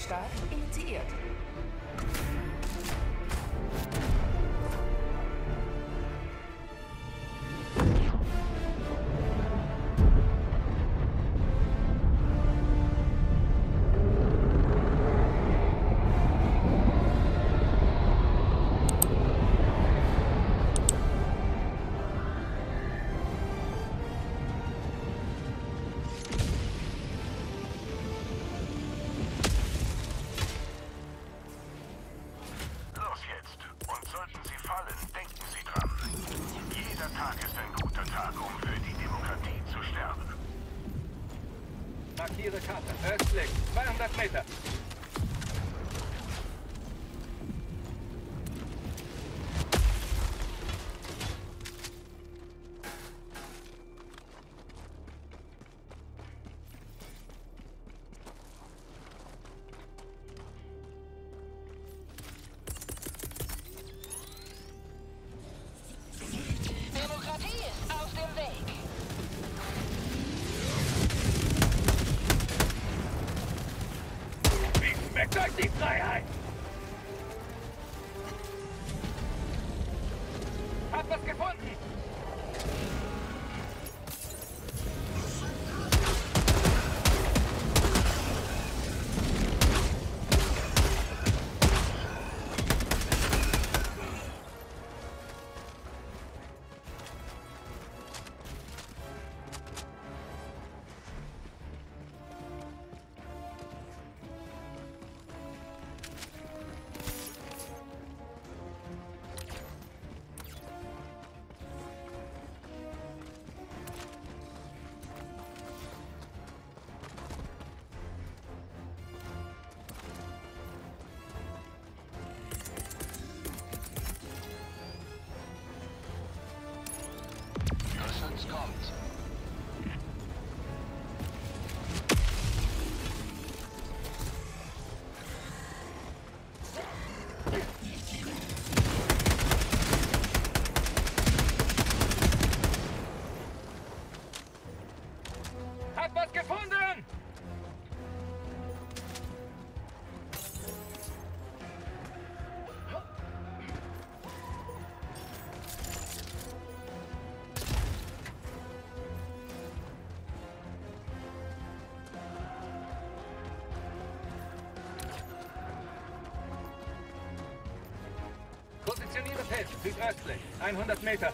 Stadtstaat initiiert. Ihre Karte. Östlich, 200 Meter. Stationiere fest, südöstlich, 100 Meter.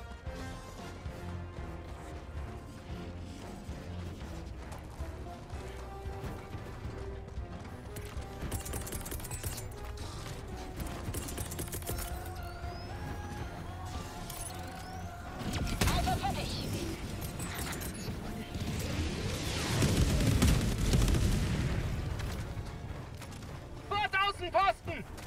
Also Posten!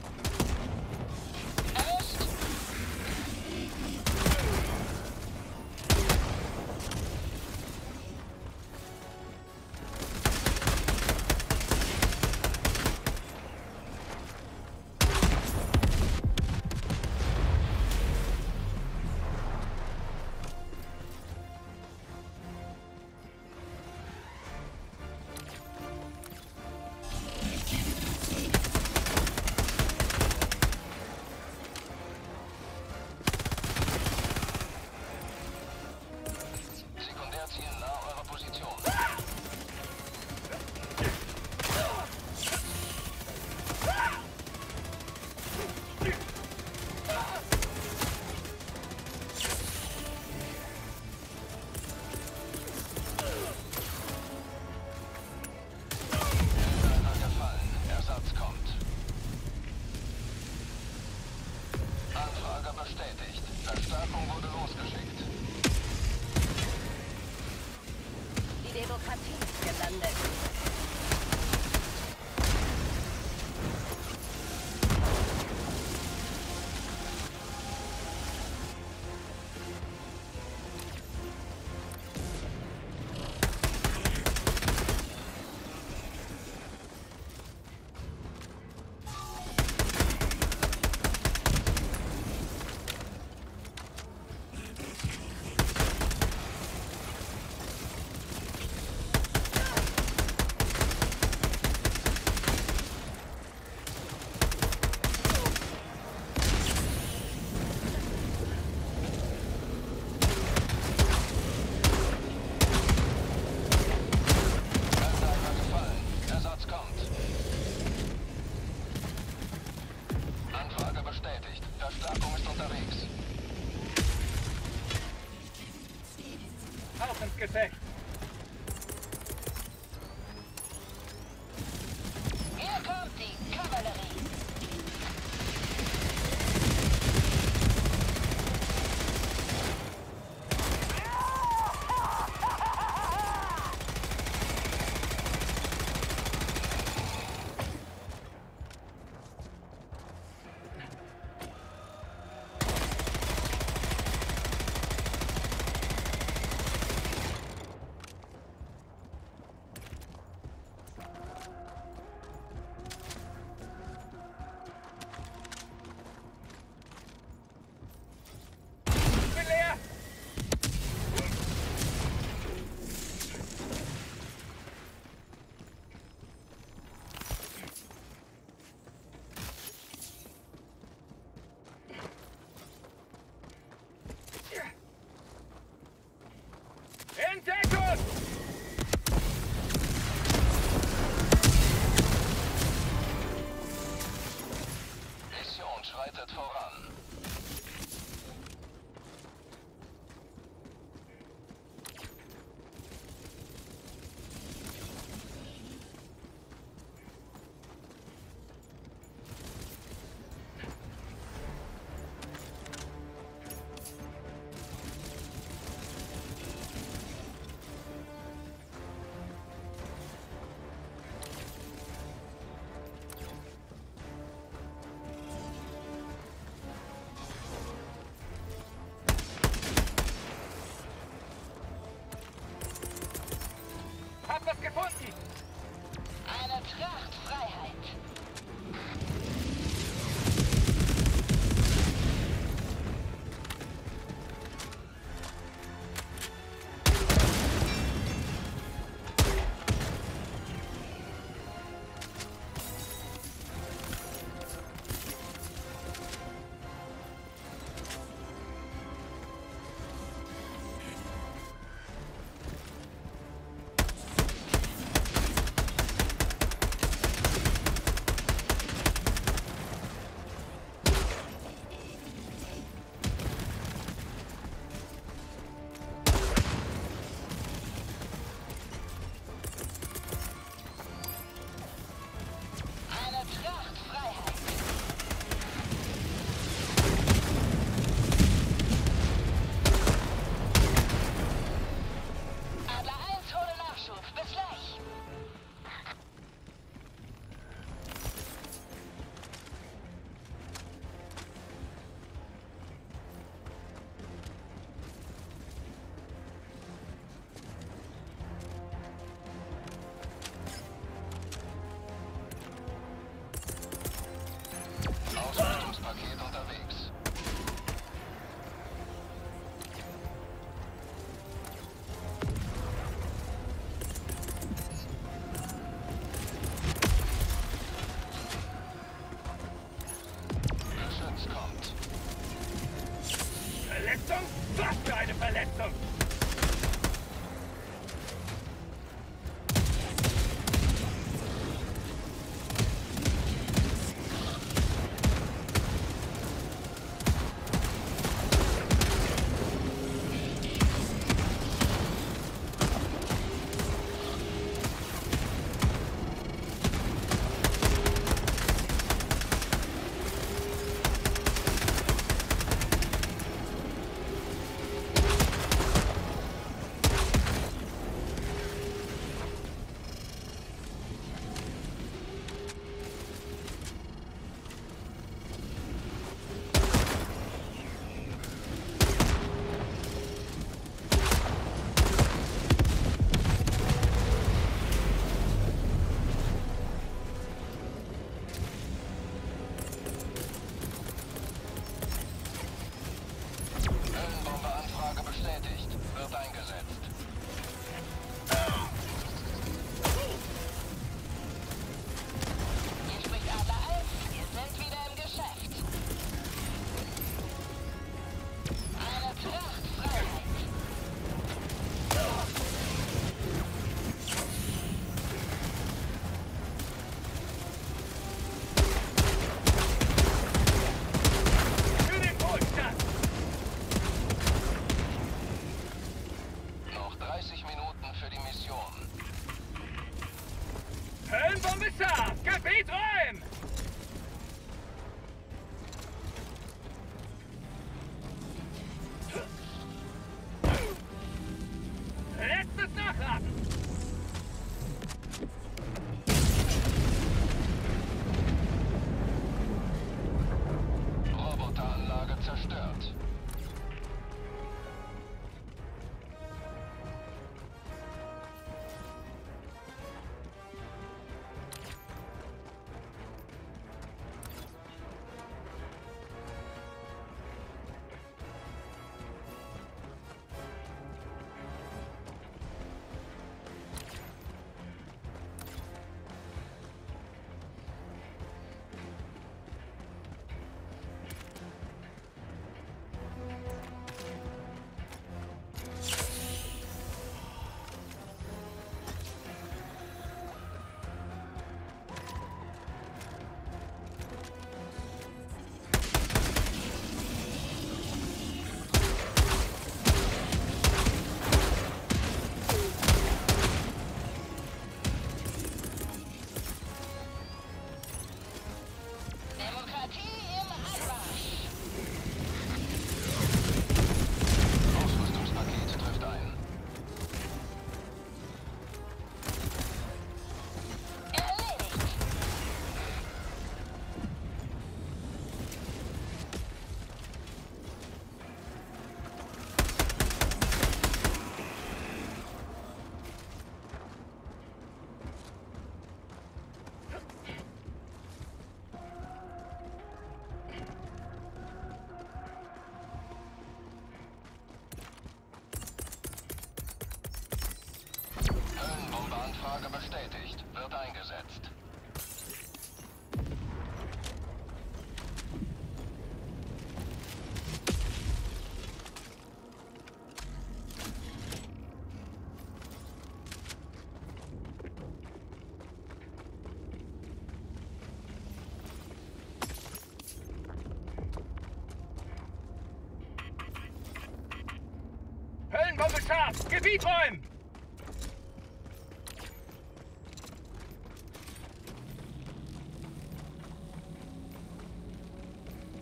Kommissar! Gebiet räumen!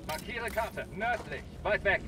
Markiere Karte. Nördlich. Weit weg.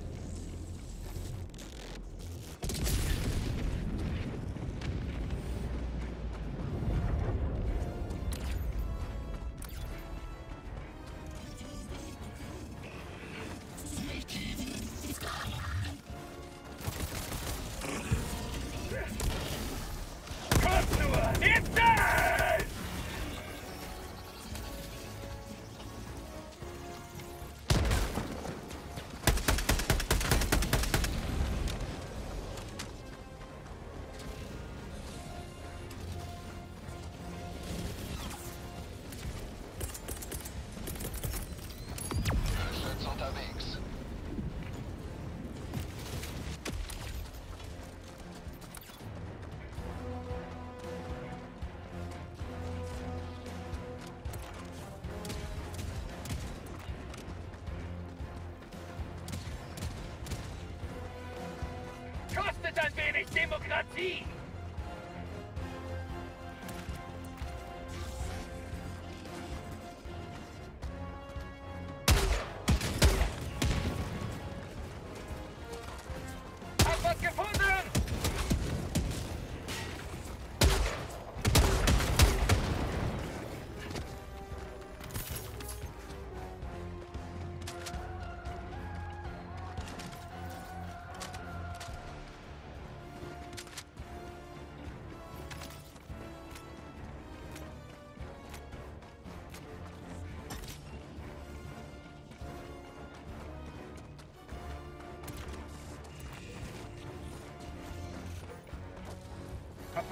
feet.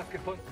que son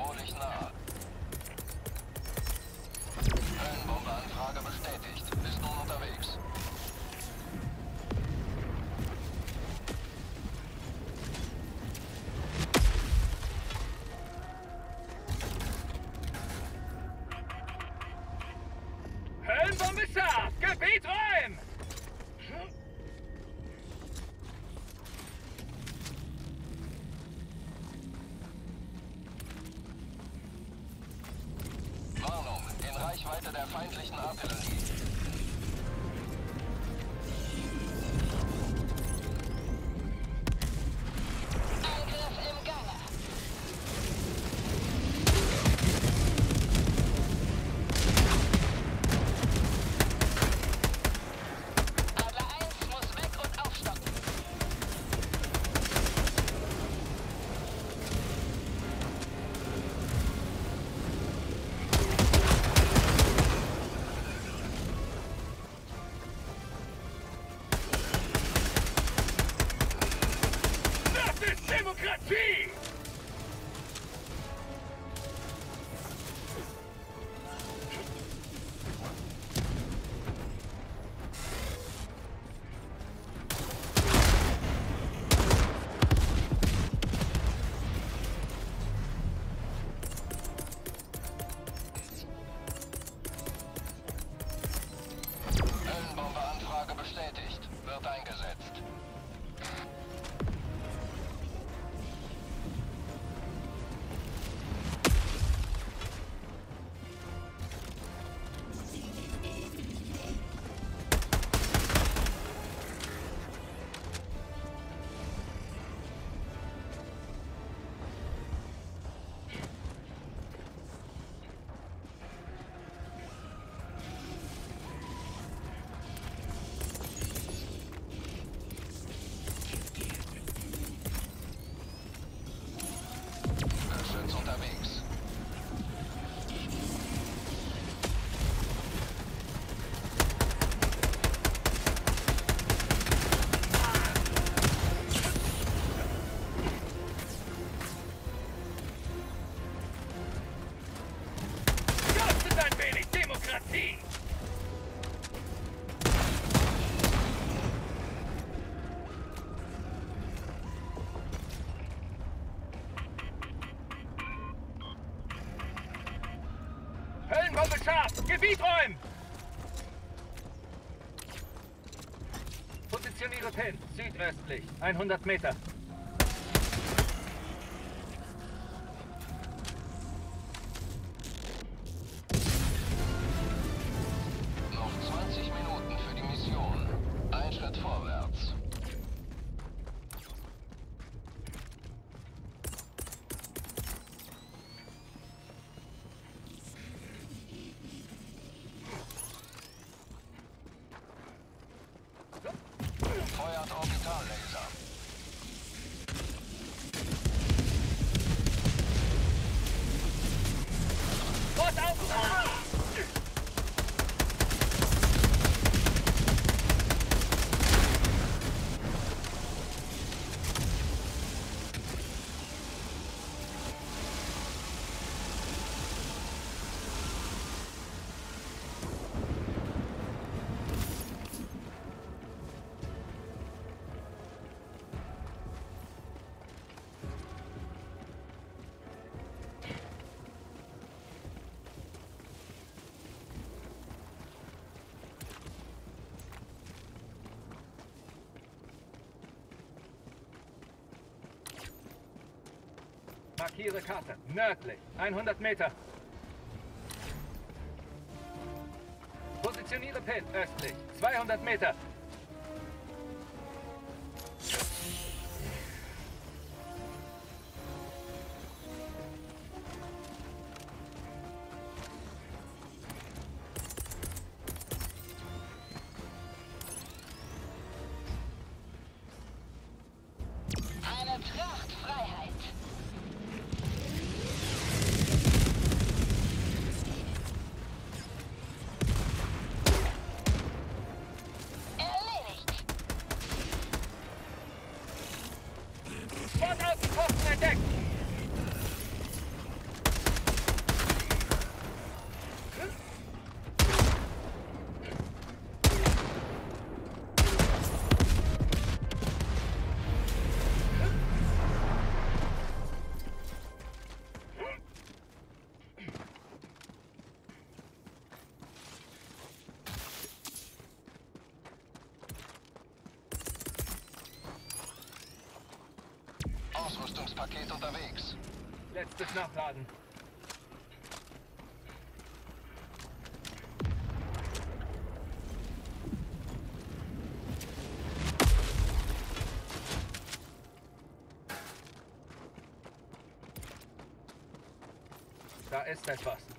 bedrohlichen Nördlich, 100 Meter. Markiere Karte. Nördlich. 100 Meter. Positioniere Pin. Östlich. 200 Meter. Rettungspaket unterwegs. Letztes Nachladen. Da ist etwas.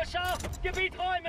Waffe scharf! Gebiet räumen!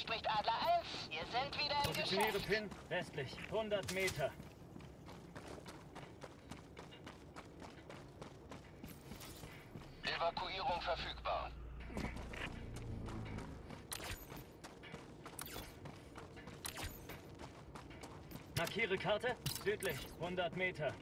Spricht Adler 1. Wir sind wieder im Positioniere Geschäft. Pin westlich. 100 Meter. Evakuierung verfügbar. Markiere Karte. Südlich. 100 Meter.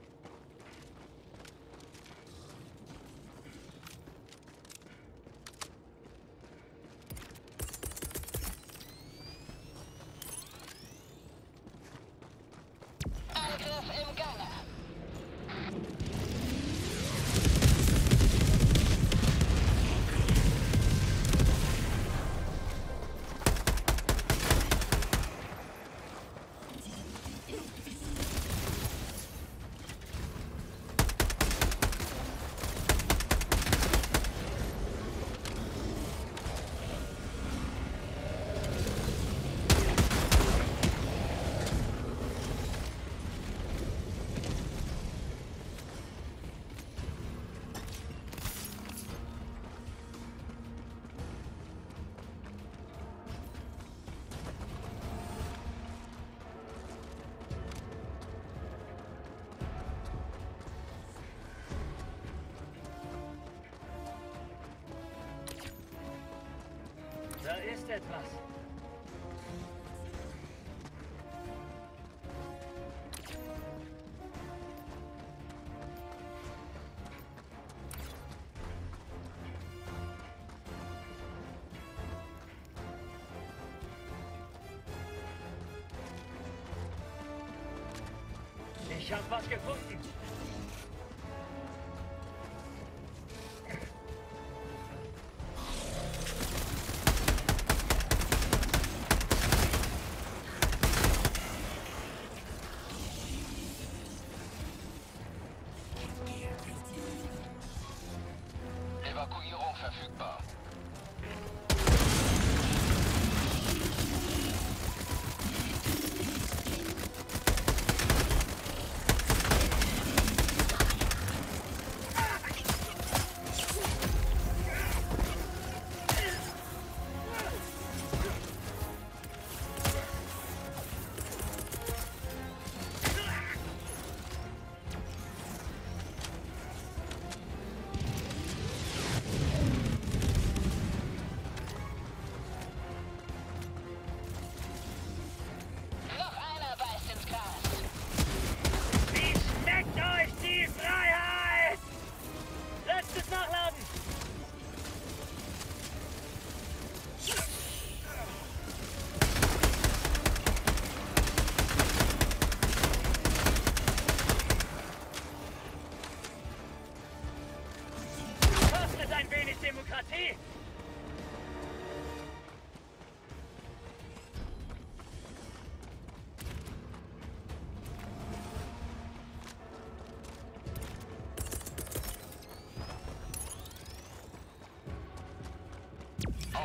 Ist etwas. Ich hab was gefunden.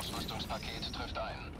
Ausrüstungspaket trifft ein.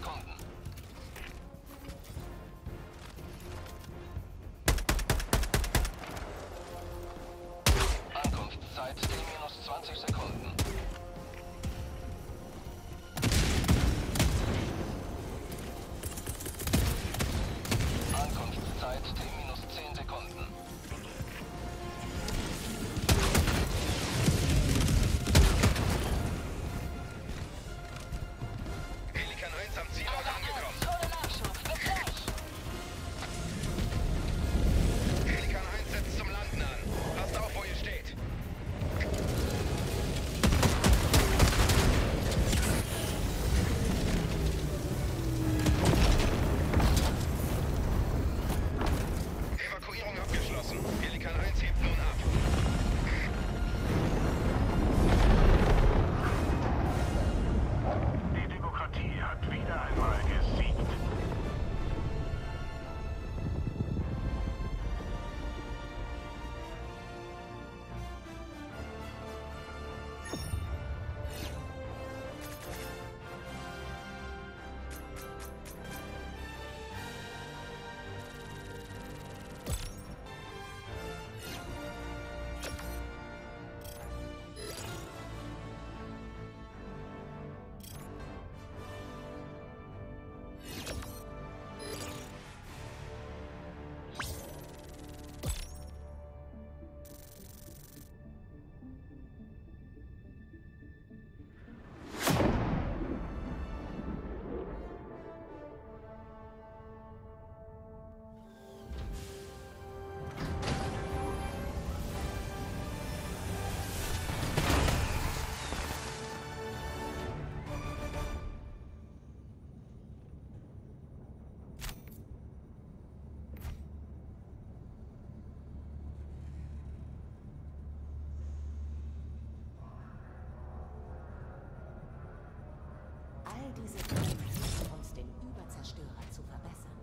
protocol. Diese um uns den Überzerstörer zu verbessern.